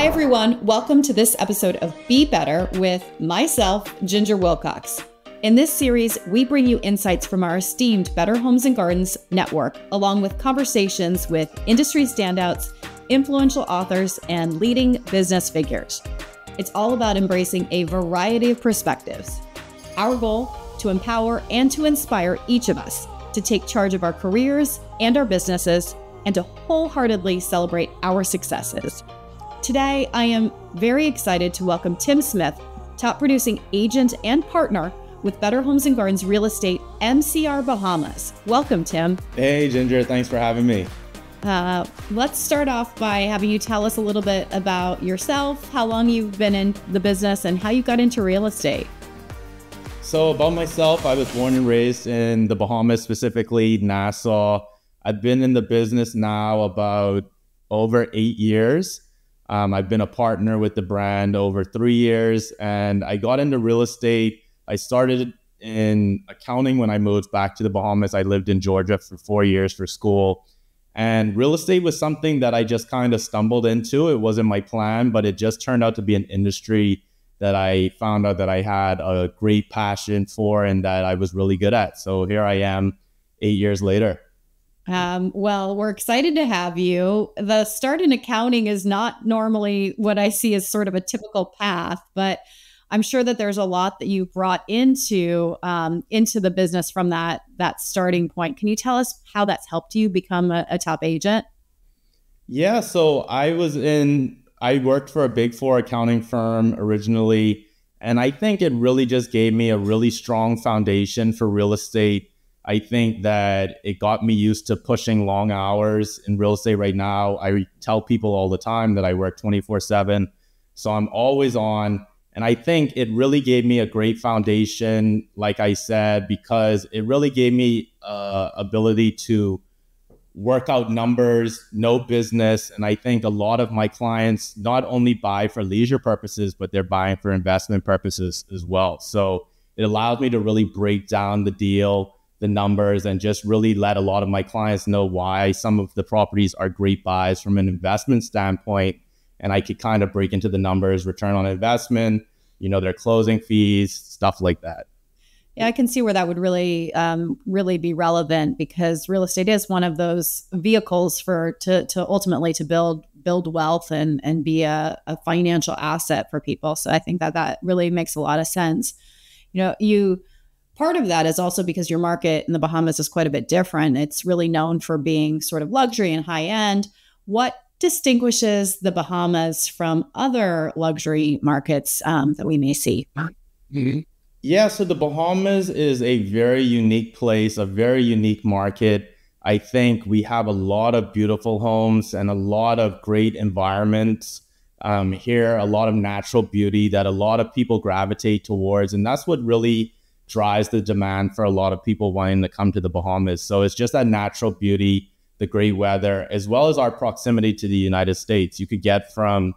Hi, everyone. Welcome to this episode of Be Better with myself, Ginger Wilcox. In this series, we bring you insights from our esteemed Better Homes and Gardens network, along with conversations with industry standouts, influential authors, and leading business figures. It's all about embracing a variety of perspectives. Our goal to empower and to inspire each of us to take charge of our careers and our businesses and to wholeheartedly celebrate our successes. Today, I am very excited to welcome Tim Smith, top producing agent and partner with Better Homes and Gardens Real Estate MCR Bahamas. Welcome, Tim. Hey, Ginger. Thanks for having me. Uh, let's start off by having you tell us a little bit about yourself, how long you've been in the business, and how you got into real estate. So, about myself, I was born and raised in the Bahamas, specifically Nassau. I've been in the business now about over eight years. Um, I've been a partner with the brand over three years, and I got into real estate. I started in accounting when I moved back to the Bahamas. I lived in Georgia for four years for school. And real estate was something that I just kind of stumbled into. It wasn't my plan, but it just turned out to be an industry that I found out that I had a great passion for and that I was really good at. So here I am eight years later. Um, well, we're excited to have you. The start in accounting is not normally what I see as sort of a typical path, but I'm sure that there's a lot that you brought into um, into the business from that that starting point. Can you tell us how that's helped you become a, a top agent? Yeah, so I was in. I worked for a big four accounting firm originally, and I think it really just gave me a really strong foundation for real estate I think that it got me used to pushing long hours in real estate right now. I tell people all the time that I work 24 7. So I'm always on. And I think it really gave me a great foundation, like I said, because it really gave me uh, ability to work out numbers, know business. And I think a lot of my clients not only buy for leisure purposes, but they're buying for investment purposes as well. So it allowed me to really break down the deal the numbers and just really let a lot of my clients know why some of the properties are great buys from an investment standpoint. And I could kind of break into the numbers, return on investment, you know, their closing fees, stuff like that. Yeah, I can see where that would really, um, really be relevant because real estate is one of those vehicles for to to ultimately to build build wealth and and be a, a financial asset for people. So I think that that really makes a lot of sense. You know, you part of that is also because your market in the Bahamas is quite a bit different. It's really known for being sort of luxury and high end. What distinguishes the Bahamas from other luxury markets um, that we may see? Yeah, so the Bahamas is a very unique place, a very unique market. I think we have a lot of beautiful homes and a lot of great environments um, here, a lot of natural beauty that a lot of people gravitate towards. And that's what really drives the demand for a lot of people wanting to come to the Bahamas. So it's just that natural beauty, the great weather, as well as our proximity to the United States. You could get from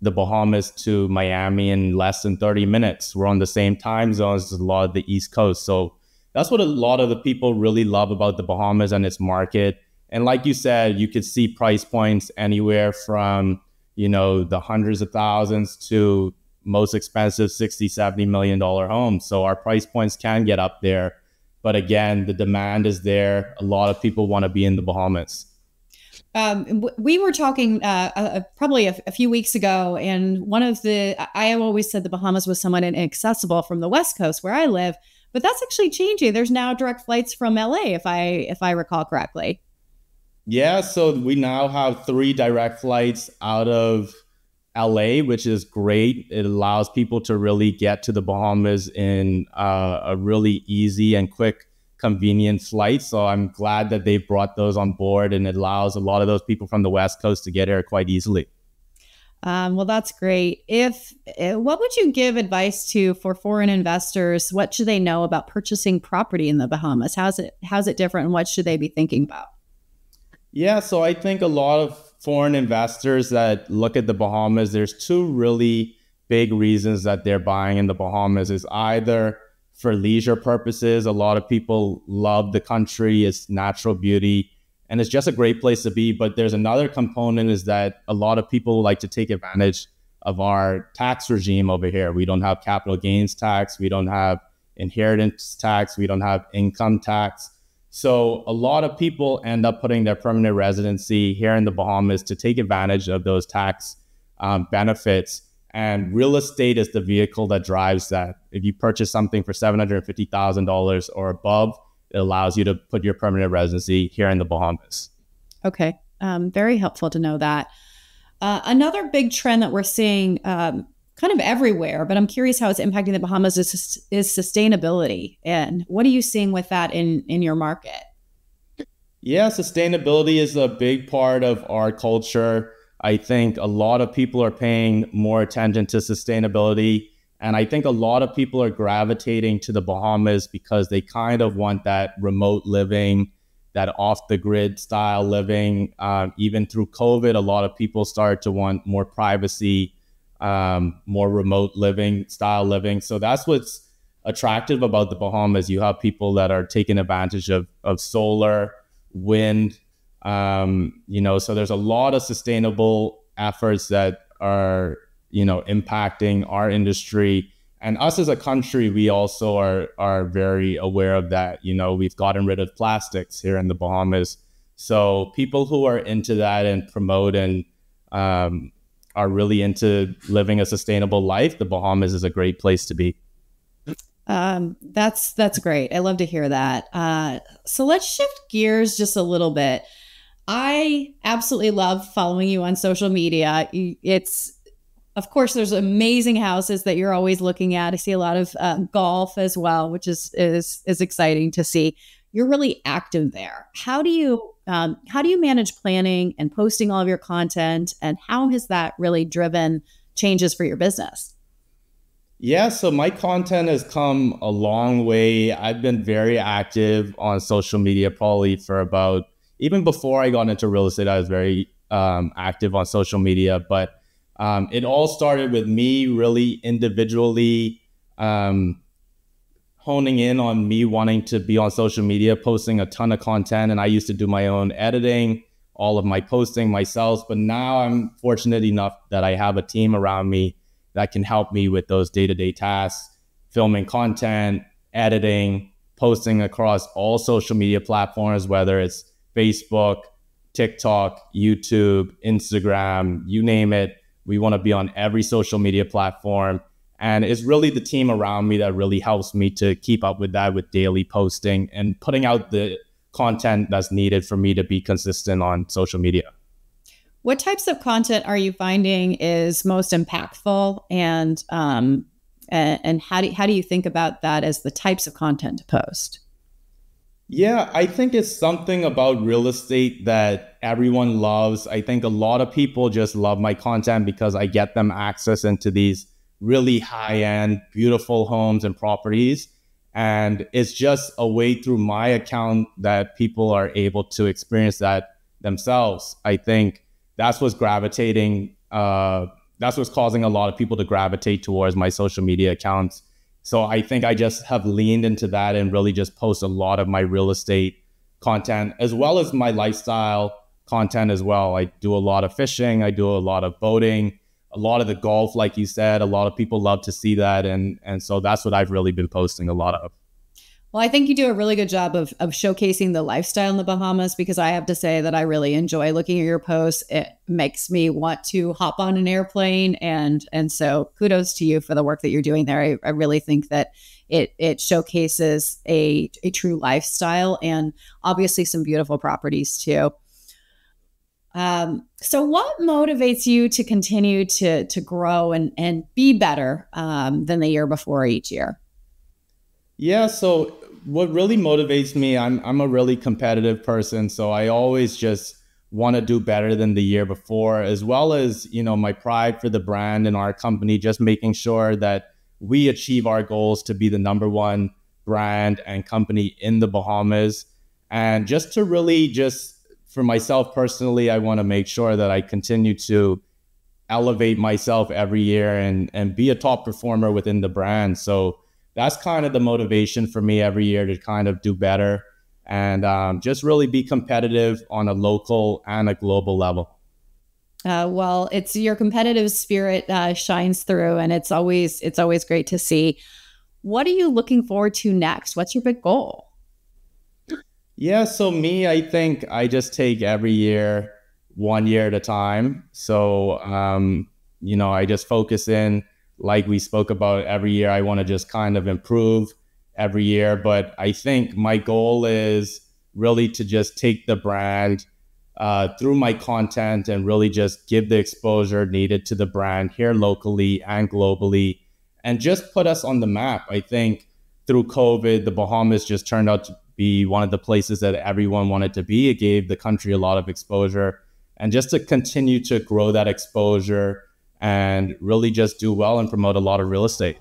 the Bahamas to Miami in less than 30 minutes. We're on the same time zones as a lot of the East Coast. So that's what a lot of the people really love about the Bahamas and its market. And like you said, you could see price points anywhere from, you know, the hundreds of thousands to most expensive 60 70 million dollar homes so our price points can get up there but again the demand is there a lot of people want to be in the bahamas um, we were talking uh, uh, probably a, a, few weeks ago, and one of the I have always said the Bahamas was somewhat inaccessible from the West Coast where I live, but that's actually changing. There's now direct flights from LA, if I if I recall correctly. Yeah, so we now have three direct flights out of LA, which is great. It allows people to really get to the Bahamas in uh, a really easy and quick, convenient flight. So I'm glad that they brought those on board and it allows a lot of those people from the West Coast to get here quite easily. Um, well, that's great. If eh, what would you give advice to for foreign investors? What should they know about purchasing property in the Bahamas? How's it how's it different, and what should they be thinking about? Yeah, so I think a lot of foreign investors that look at the Bahamas, there's two really big reasons that they're buying in the Bahamas is either for leisure purposes. A lot of people love the country, its natural beauty, and it's just a great place to be. But there's another component is that a lot of people like to take advantage of our tax regime over here. We don't have capital gains tax, we don't have inheritance tax, we don't have income tax. So a lot of people end up putting their permanent residency here in the Bahamas to take advantage of those tax um, benefits. And real estate is the vehicle that drives that. If you purchase something for $750,000 or above, it allows you to put your permanent residency here in the Bahamas. Okay. Um, very helpful to know that. Uh, another big trend that we're seeing um, kind of everywhere, but I'm curious how it's impacting the Bahamas is, is sustainability. And what are you seeing with that in, in your market? Yeah, sustainability is a big part of our culture. I think a lot of people are paying more attention to sustainability. And I think a lot of people are gravitating to the Bahamas because they kind of want that remote living, that off the grid style living. Um, even through COVID, a lot of people started to want more privacy, um, more remote living style living. So that's what's attractive about the Bahamas. You have people that are taking advantage of, of solar, wind, um, you know, so there's a lot of sustainable efforts that are, you know, impacting our industry and us as a country, we also are are very aware of that. You know, we've gotten rid of plastics here in the Bahamas, so people who are into that and promote and um, are really into living a sustainable life, the Bahamas is a great place to be. Um, that's that's great. I love to hear that. Uh, so let's shift gears just a little bit. I absolutely love following you on social media. It's of course, there's amazing houses that you're always looking at. I see a lot of uh, golf as well, which is is is exciting to see. You're really active there. How do you um, how do you manage planning and posting all of your content, and how has that really driven changes for your business? Yeah, so my content has come a long way. I've been very active on social media probably for about even before I got into real estate. I was very um, active on social media, but um, it all started with me really individually um, honing in on me wanting to be on social media, posting a ton of content. And I used to do my own editing, all of my posting myself. But now I'm fortunate enough that I have a team around me that can help me with those day to day tasks, filming content, editing, posting across all social media platforms, whether it's Facebook, TikTok, YouTube, Instagram, you name it. We want to be on every social media platform. And it's really the team around me that really helps me to keep up with that with daily posting and putting out the content that's needed for me to be consistent on social media. What types of content are you finding is most impactful, and um, and how do how do you think about that as the types of content to post? Yeah, I think it's something about real estate that everyone loves. I think a lot of people just love my content because I get them access into these really high end, beautiful homes and properties. And it's just a way through my account that people are able to experience that themselves. I think that's what's gravitating, uh, that's what's causing a lot of people to gravitate towards my social media accounts so I think I just have leaned into that and really just post a lot of my real estate content as well as my lifestyle content as well. I do a lot of fishing, I do a lot of boating, a lot of the golf, like you said. A lot of people love to see that, and and so that's what I've really been posting a lot of. Well, I think you do a really good job of, of showcasing the lifestyle in the Bahamas because I have to say that I really enjoy looking at your posts. It makes me want to hop on an airplane and and so kudos to you for the work that you're doing there. I, I really think that it it showcases a, a true lifestyle and obviously some beautiful properties too. Um, so what motivates you to continue to to grow and and be better um, than the year before each year? Yeah, so what really motivates me, I'm I'm a really competitive person, so I always just want to do better than the year before, as well as, you know, my pride for the brand and our company, just making sure that we achieve our goals to be the number one brand and company in the Bahamas. And just to really just for myself personally, I want to make sure that I continue to elevate myself every year and and be a top performer within the brand. So that's kind of the motivation for me every year to kind of do better and um, just really be competitive on a local and a global level. Uh, well, it's your competitive spirit uh, shines through, and it's always it's always great to see. What are you looking forward to next? What's your big goal? Yeah, so me, I think I just take every year one year at a time. So, um, you know, I just focus in, like we spoke about every year. I want to just kind of improve every year. But I think my goal is really to just take the brand uh, through my content and really just give the exposure needed to the brand here locally and globally and just put us on the map. I think through COVID, the Bahamas just turned out to be one of the places that everyone wanted to be. It gave the country a lot of exposure. And just to continue to grow that exposure and really just do well and promote a lot of real estate.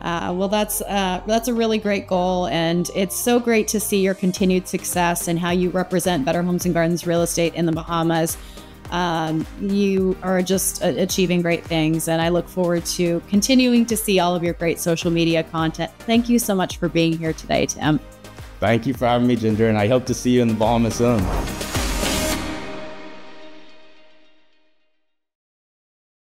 Uh, well, that's uh, that's a really great goal, and it's so great to see your continued success and how you represent Better Homes and Gardens real estate in the Bahamas. Um, you are just uh, achieving great things, and I look forward to continuing to see all of your great social media content. Thank you so much for being here today, Tim. Thank you for having me, Ginger, and I hope to see you in the Bahamas soon.